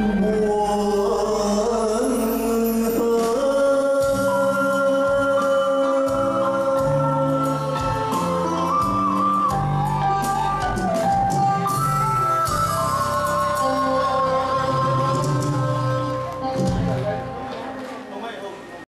Whoa.